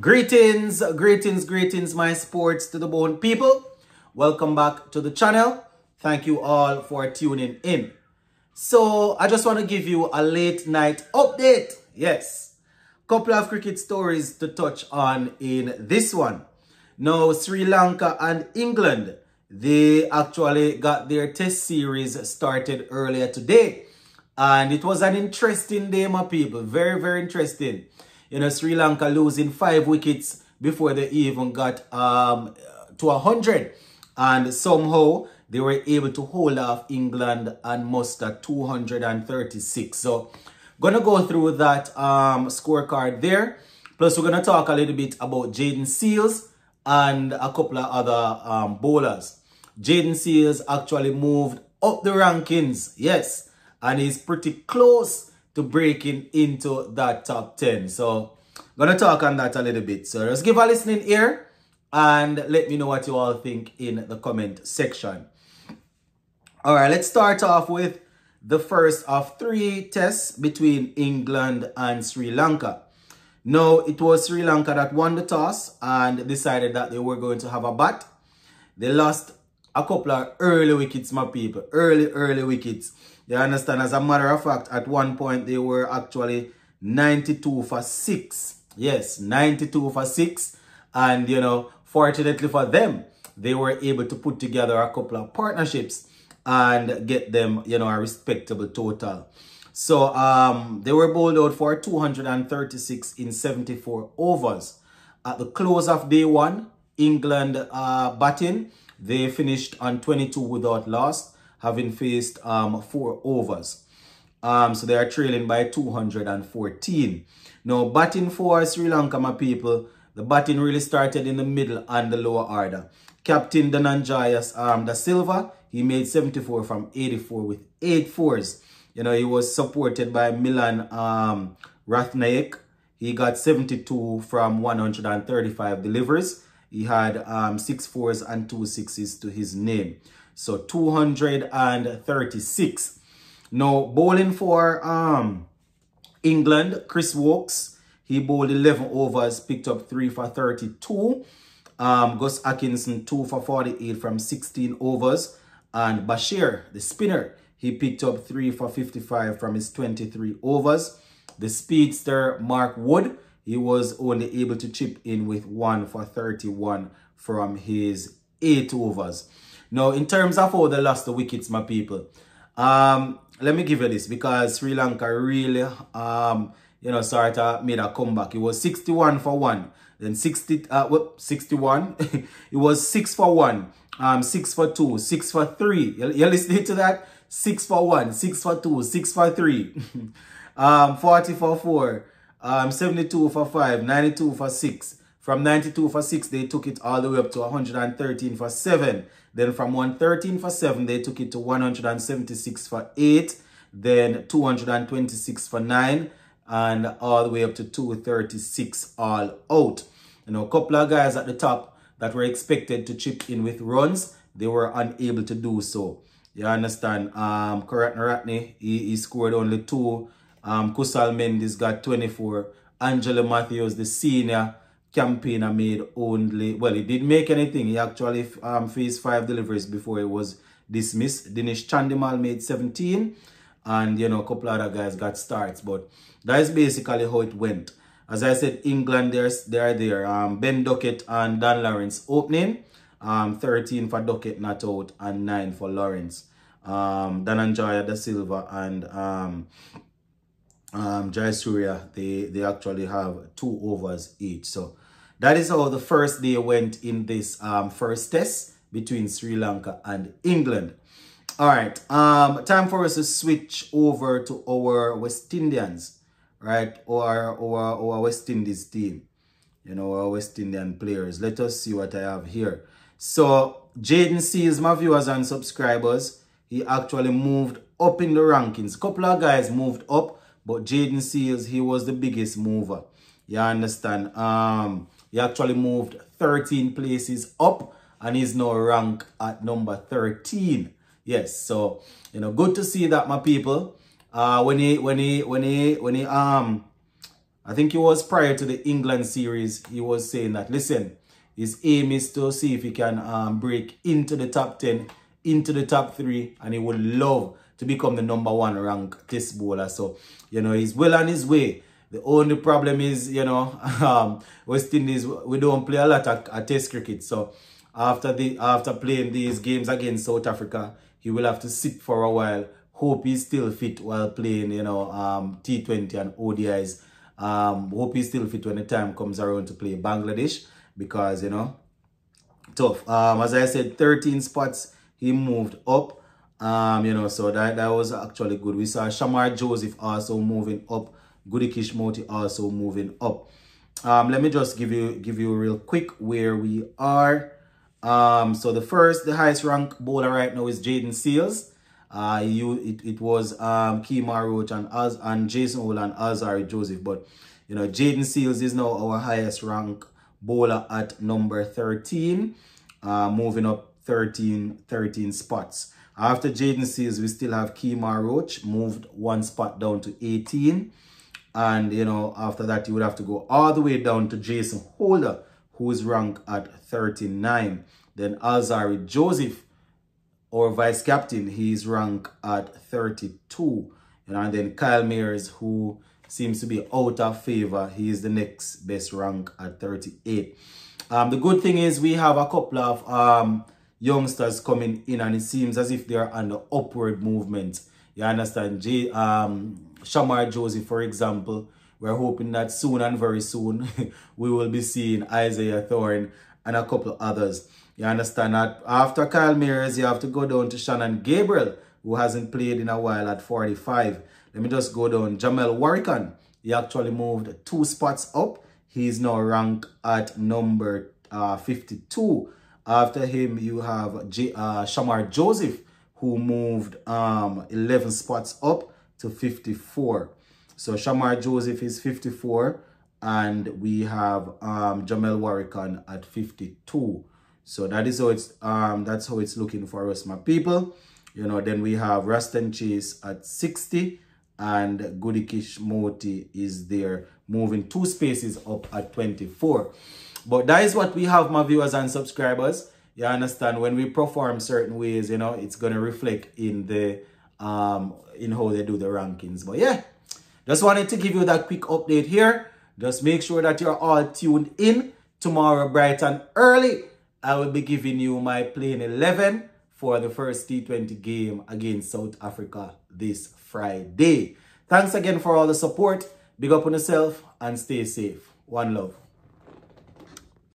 Greetings, greetings, greetings, my sports to the bone people. Welcome back to the channel. Thank you all for tuning in. So, I just want to give you a late night update. Yes, couple of cricket stories to touch on in this one. Now, Sri Lanka and England, they actually got their test series started earlier today. And it was an interesting day, my people. Very, very interesting. You know, Sri Lanka losing five wickets before they even got um, to 100. And somehow they were able to hold off England and muster 236. So, gonna go through that um, scorecard there. Plus, we're gonna talk a little bit about Jayden Seales and a couple of other um, bowlers. Jayden Seales actually moved up the rankings. Yes and he's pretty close to breaking into that top 10. So, gonna talk on that a little bit. So, just give a listening ear and let me know what you all think in the comment section. All right, let's start off with the first of three tests between England and Sri Lanka. Now, it was Sri Lanka that won the toss and decided that they were going to have a bat. They lost a couple of early wickets, my people. Early, early wickets. You understand? As a matter of fact, at one point they were actually 92 for 6. Yes, 92 for 6. And, you know, fortunately for them, they were able to put together a couple of partnerships and get them, you know, a respectable total. So, um, they were bowled out for 236 in 74 overs. At the close of day one, England uh, batting, they finished on 22 without loss having faced um, four overs. Um, so they are trailing by 214. Now, batting for Sri Lanka, my people, the batting really started in the middle and the lower order. Captain Dhananjaya um, de Silva, he made 74 from 84 with 8 fours. You know, he was supported by Milan um, Rathnayake. He got 72 from 135 deliveries. He had um, 6 fours and two sixes to his name. So 236. Now, bowling for um England, Chris Woakes, he bowled 11 overs, picked up 3 for 32. Um, Gus Atkinson, 2 for 48 from 16 overs. And Bashir, the spinner, he picked up 3 for 55 from his 23 overs. The speedster, Mark Wood, he was only able to chip in with 1 for 31 from his 8 overs. Now, in terms of how they lost the wickets, my people, um, let me give you this because Sri Lanka really, um, you know, of made a comeback. It was 61 for 1. Then 60, uh, what, 61. it was 6 for 1, um, 6 for 2, 6 for 3. You, you listening to that? 6 for 1, 6 for 2, 6 for 3. um, 40 for 4, um, 72 for 5, 92 for 6. From 92 for 6, they took it all the way up to 113 for 7. Then from 113 for 7, they took it to 176 for 8. Then 226 for 9. And all the way up to 236 all out. You know, a couple of guys at the top that were expected to chip in with runs, they were unable to do so. You understand? Um, Karunaratne, he, he scored only two. Um, Kusal Mendis got 24. Angelo Mathews, the senior, campaigner made only, well, he didn't make anything. He actually um, faced five deliveries before he was dismissed. Dinesh Chandimal made 17 and, you know, a couple other guys got starts. But that is basically how it went. As I said, England, they're, they're there. Um, ben Duckett and Dan Lawrence opening. Um, 13 for Duckett, not out, and 9 for Lawrence. Um, Dhananjaya de Silva and um, um, Jayasuriya, they, they actually have two overs each. So that is how the first day went in this um, first test between Sri Lanka and England. All right, um, time for us to switch over to our West Indians, right? Or our, our West Indies team, you know, our West Indian players. Let us see what I have here. So, Jayden Seales my viewers and subscribers, he actually moved up in the rankings. couple of guys moved up, but Jayden Seales, he was the biggest mover. You understand? Um, he actually moved 13 places up and he's now ranked at number 13. Yes, so you know, good to see that my people. Uh when he when he when he when he um I think it was prior to the England series, he was saying that, listen, his aim is to see if he can um, break into the top 10, into the top 3, and he would love to become the number one ranked test bowler. So, you know, he's well on his way. The only problem is, you know, um, West Indies, we don't play a lot of, of test cricket. So, after the after playing these games against South Africa, he will have to sit for a while. Hope he's still fit while playing, you know, um, T20 and ODIs. Um, hope he's still fit when the time comes around to play Bangladesh because, you know, tough. Um, as I said, 13 spots he moved up. Um, you know, so that, that was actually good. We saw Shamar Joseph also moving up. Gudakesh Motie also moving up. Um, let me just give you give you real quick where we are. Um, so the first, the highest rank bowler right now is Jayden Seales. Uh, you it, it was um Kemar Roach and Az and Jason Hole and Alzarri Joseph, but you know Jayden Seales is now our highest rank bowler at number 13, uh, moving up 13, 13 spots. After Jayden Seales, we still have Kemar Roach, moved one spot down to 18. And, you know, after that, you would have to go all the way down to Jason Holder, who is ranked at 39. Then Alzarri Joseph, or vice captain, he's ranked at 32. You know, and then Kyle Mayers, who seems to be out of favor. He is the next best rank at 38. Um, the good thing is we have a couple of um, youngsters coming in and it seems as if they're on the upward movement. You understand? J, um, Shamar Joseph, for example, we're hoping that soon and very soon we will be seeing Isaiah Thorne and a couple others. You understand that after Kyle Mayers, you have to go down to Shannon Gabriel, who hasn't played in a while at 45. Let me just go down. Jomel Warrican, he actually moved two spots up. He's now ranked at number uh, 52. After him, you have J uh, Shamar Joseph, who moved um, 11 spots up to 54. So Shamar Joseph is 54 and we have um, Jomel Warrican at 52. So that is how it's um that's how it's looking for us, my people. You know, then we have Roston Chase at 60 and Gudakesh Motie is there moving two spaces up at 24. But that is what we have, my viewers and subscribers. You understand when we perform certain ways, you know, it's gonna reflect in the um in how they do the rankings. But yeah, just wanted to give you that quick update here. Just make sure that you're all tuned in tomorrow bright and early. I will be giving you my playing 11 for the first T20 game against South Africa this Friday. Thanks again for all the support. Big up on yourself and stay safe. One love.